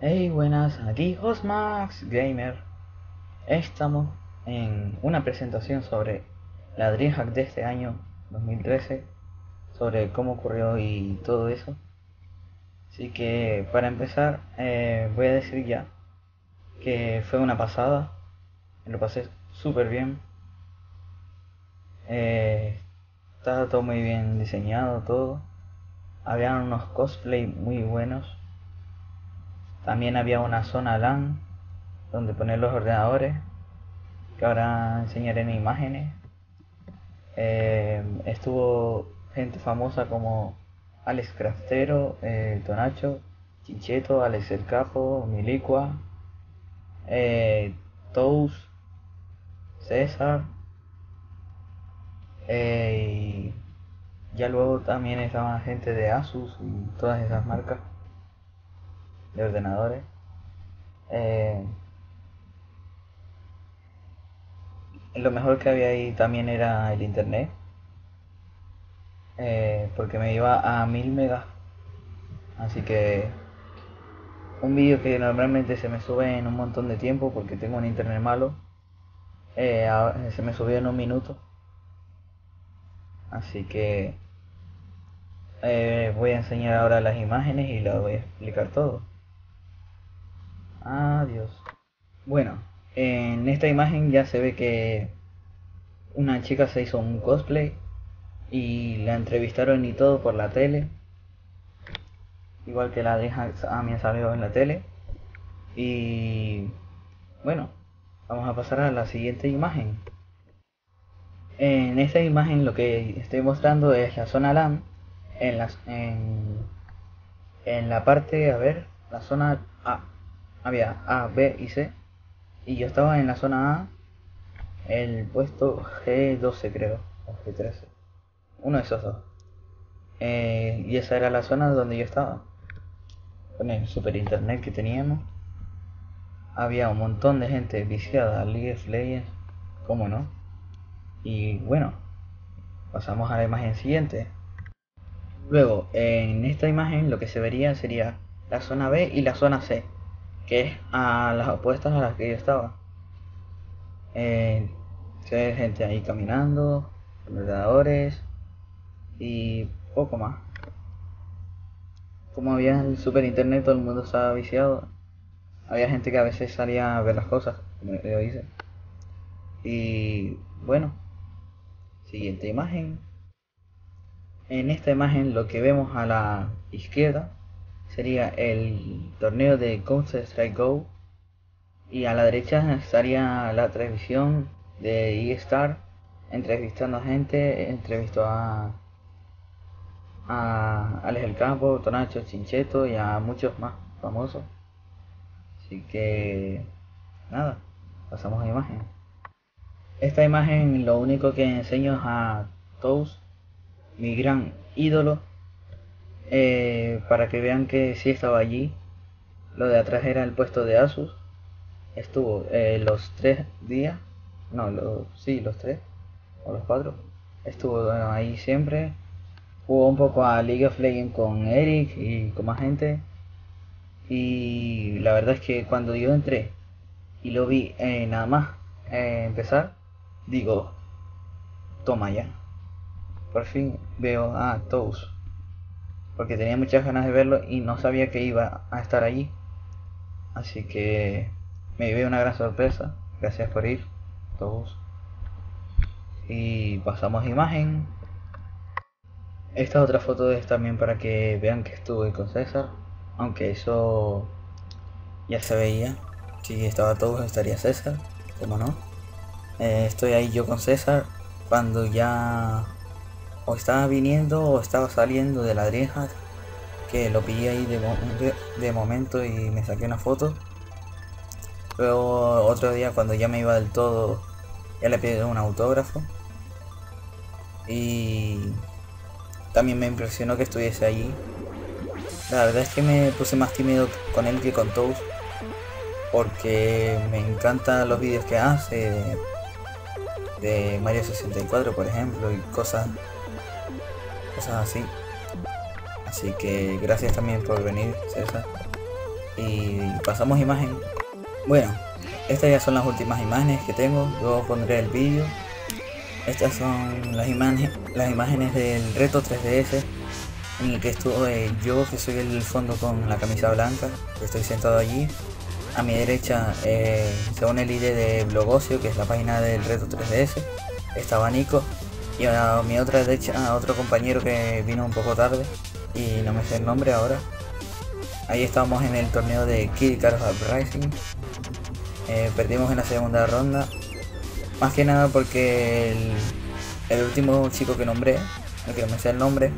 Hey, buenas, aquí Hostmax Gamer. Estamos en una presentación sobre la DreamHack de este año 2013, sobre cómo ocurrió y todo eso. Así que para empezar, eh, voy a decir ya que fue una pasada, lo pasé súper bien. Eh, estaba todo muy bien diseñado, todo. Había unos cosplay muy buenos. También había una zona LAN donde poner los ordenadores, que ahora enseñaré en imágenes. Eh, estuvo gente famosa como Alex Craftero, eh, Tonacho, Chincheto, Alex el Capo, Milicua, eh, Tous, César. eh, y ya luego también estaba gente de Asus y todas esas marcas de ordenadores. Eh, lo mejor que había ahí también era el internet. eh, porque me iba a 1000 megas. Así que un vídeo que normalmente se me sube en un montón de tiempo porque tengo un internet malo. eh, se me subió en un minuto. Así que eh, voy a enseñar ahora las imágenes y lo voy a explicar todo. Adiós. Bueno, en esta imagen ya se ve que una chica se hizo un cosplay y la entrevistaron y todo por la tele. Igual que la de mí salió en la tele. Y bueno, vamos a pasar a la siguiente imagen. En esta imagen lo que estoy mostrando es la zona LAN en, las, en, en la parte, a ver, la zona A. Había A, B y C. Y yo estaba en la zona A, el puesto G12 creo, o G13. Uno de esos dos. Eh, y esa era la zona donde yo estaba. Con el super internet que teníamos. Había un montón de gente viciada a League of Legends, ¿cómo no? Y bueno, pasamos a la imagen siguiente. Luego, en esta imagen lo que se vería sería la zona B y la zona C, que es a las opuestas a las que yo estaba. Eh, se ve gente ahí caminando, ordenadores y poco más. Como había el super internet, todo el mundo estaba viciado. Había gente que a veces salía a ver las cosas, como yo hice. Y bueno, siguiente imagen. En esta imagen lo que vemos a la izquierda sería el torneo de Counter Strike Go y a la derecha estaría la transmisión de E-Star entrevistando a gente, entrevistó a a Alex El Campo, Tonacho, Chincheto y a muchos más famosos. Así que nada, pasamos a imagen. Esta imagen lo único que enseño es a Tous, mi gran ídolo, eh, para que vean que sí estaba allí. Lo de atrás era el puesto de Asus. Estuvo eh, los tres días, no, sí, los tres o los cuatro. Estuvo ahí siempre. Jugó un poco a League of Legends con Eric y con más gente. Y la verdad es que cuando yo entré y lo vi eh, nada más eh, empezar, digo, toma ya. Por fin veo a Tous. Porque tenía muchas ganas de verlo y no sabía que iba a estar allí. Así que me llevé una gran sorpresa. Gracias por ir, Tous. Y pasamos imagen. Esta otra foto es también para que vean que estuve con César. Aunque eso ya se veía. Si estaba todos estaría César. Como no. Eh, estoy ahí yo con César. Cuando ya o estaba viniendo o estaba saliendo de la DreamHack. Que lo pillé ahí de momento y me saqué una foto. Luego otro día cuando ya me iba del todo. Ya le pedí un autógrafo. Y también me impresionó que estuviese allí. La verdad es que me puse más tímido con él que con Tous. porque me encantan los vídeos que hace de, de Mario 64, por ejemplo, y cosas, cosas así. Así que gracias también por venir, César. Y pasamos imagen. Bueno, estas ya son las últimas imágenes que tengo. Luego pondré el vídeo. Estas son las imágenes, del reto 3DS en el que estuve yo, que soy el fondo con la camisa blanca, estoy sentado allí. A mi derecha, eh, según el ID de Blogocio, que es la página del reto 3DS, estaba Nico. Y a mi otra derecha, otro compañero que vino un poco tarde y no me sé el nombre ahora. Ahí estábamos en el torneo de Kid Icarus Uprising. Eh, perdimos en la segunda ronda. Más que nada porque el, último chico que nombré, no me sé el nombre,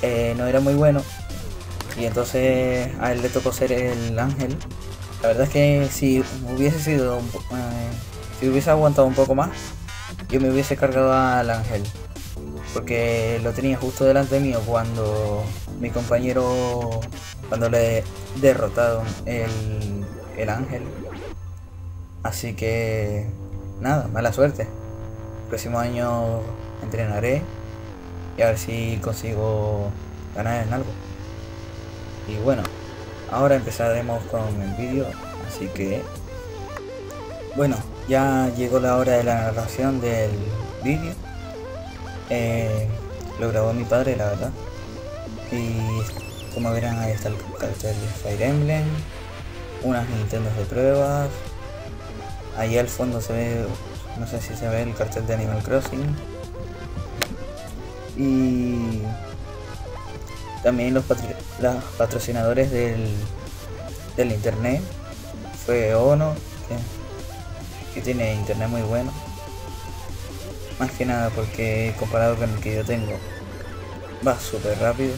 eh, no era muy bueno. Y entonces a él le tocó ser el ángel. La verdad es que si hubiese sido, eh, si hubiese aguantado un poco más, yo me hubiese cargado al ángel. Porque lo tenía justo delante mío cuando mi compañero, cuando le derrotaron el, el ángel. Así que nada, mala suerte. Próximo año entrenaré y a ver si consigo ganar en algo. Y bueno, ahora empezaremos con el vídeo, así que bueno, ya llegó la hora de la narración del vídeo. Eh, lo grabó mi padre, la verdad. Y como verán, ahí está el cartel de Fire Emblem, unas Nintendo de pruebas. Ahí al fondo se ve, no sé si se ve el cartel de Animal Crossing. Y también los, los patrocinadores del, del internet fue Ono, que, tiene internet muy bueno. Más que nada porque comparado con el que yo tengo, va súper rápido.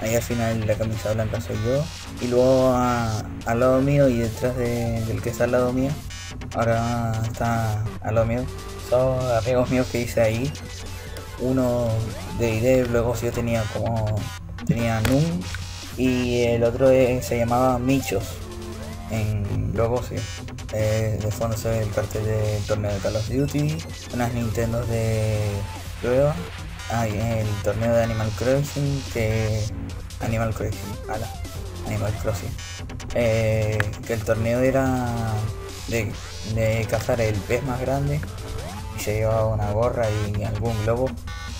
Ahí al final la camisa blanca soy yo. Y luego al lado mío y detrás de- del que está al lado mío, ahora está al lado mío, son amigos míos que hice ahí. Uno de ID, luego yo tenía como tenía Nun y el otro se llamaba Michos en Blogocio. Eh, de fondo se ve el cartel del torneo de Call of Duty, unas Nintendo de prueba, hay el torneo de Animal Crossing que Animal Crossing, ala, Animal Crossing. Eh, que el torneo era de, cazar el pez más grande se llevaba una gorra y algún globo.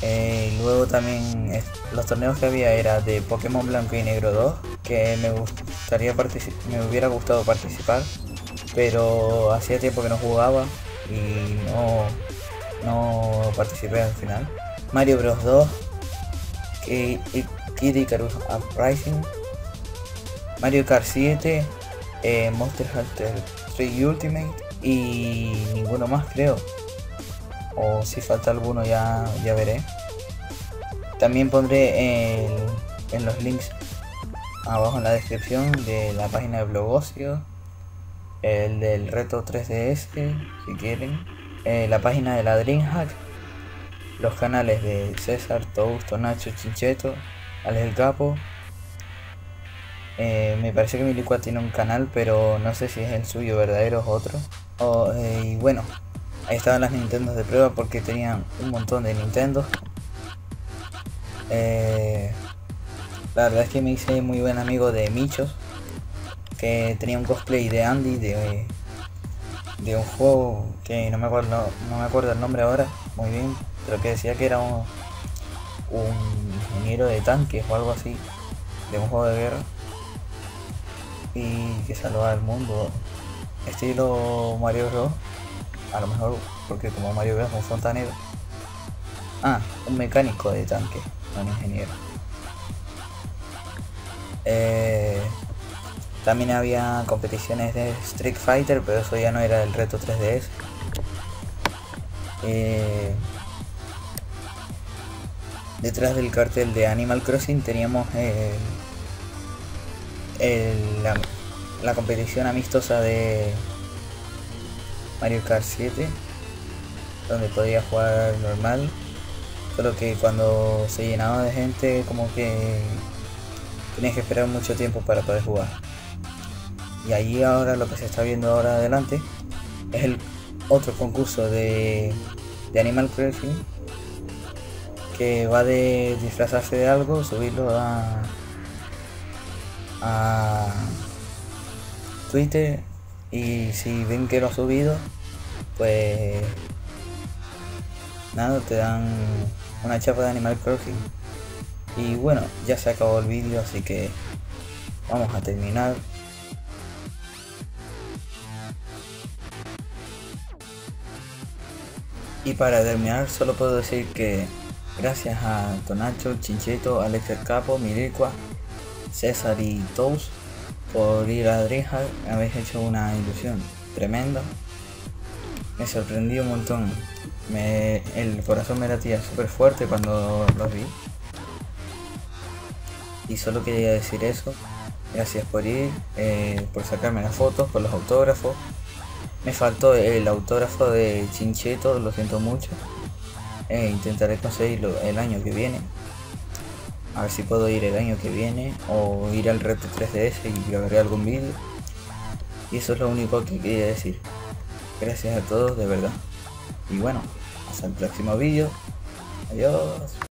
Eh, luego también los torneos que había era de Pokémon Blanco y Negro 2, que me gustaría me hubiera gustado participar, pero hacía tiempo que no jugaba y no, no participé al final. Mario Bros 2, que, y- Kid Icarus Uprising, Mario Kart 7, eh, Monster Hunter 3 Ultimate y ninguno más creo. O si falta alguno ya, ya veré. También pondré el- en los links abajo en la descripción de la página de Blogocio, el del reto 3DS si quieren, eh, la página de la DreamHack, los canales de César, Tousto, Nacho, Chincheto, Alex el Capo. Eh, me parece que Milicua tiene un canal, pero no sé si es el suyo verdadero o otro. Eh, y bueno, ahí estaban las Nintendo de prueba porque tenían un montón de Nintendo. Eh, la verdad es que me hice muy buen amigo de Michos, que tenía un cosplay de Andy de, de un juego que no me acuerdo, no me acuerdo el nombre ahora, muy bien, pero que decía que era un, un ingeniero de tanques o algo así, de un juego de guerra, y que salvaba al mundo, estilo Mario Bros, a lo mejor porque como Mario Bros es un fontanero. Ah, un mecánico de tanque, un ingeniero. Eh, también había competiciones de Street Fighter, pero eso ya no era el reto 3DS. Eh, detrás del cartel de Animal Crossing teníamos el- la competición amistosa de Mario Kart 7, donde podía jugar normal, solo que cuando se llenaba de gente como que tenías que esperar mucho tiempo para poder jugar. Y ahí ahora lo que se está viendo ahora adelante es el otro concurso de, de Animal Crossing que va de disfrazarse de algo, subirlo a, a Twitter y si ven que lo ha subido, pues nada, te dan una chapa de Animal Crossing. Y bueno, ya se acabó el vídeo, así que vamos a terminar. Y para terminar solo puedo decir que gracias a Tonacho, Chincheto, Alex el Capo, Miricua, César y Tous por ir a Dreamhack habéis hecho una ilusión tremenda. Me sorprendió un montón. El corazón me latía súper fuerte cuando los vi. Y solo quería decir eso. Gracias por ir, eh, por sacarme las fotos, por los autógrafos. Me faltó el autógrafo de Chincheto, lo siento mucho. Eh, intentaré conseguirlo el año que viene. A ver si puedo ir el año que viene o ir al reto 3DS y grabaré algún vídeo. Y eso es lo único que quería decir. Gracias a todos, de verdad. Y bueno, hasta el próximo vídeo. Adiós.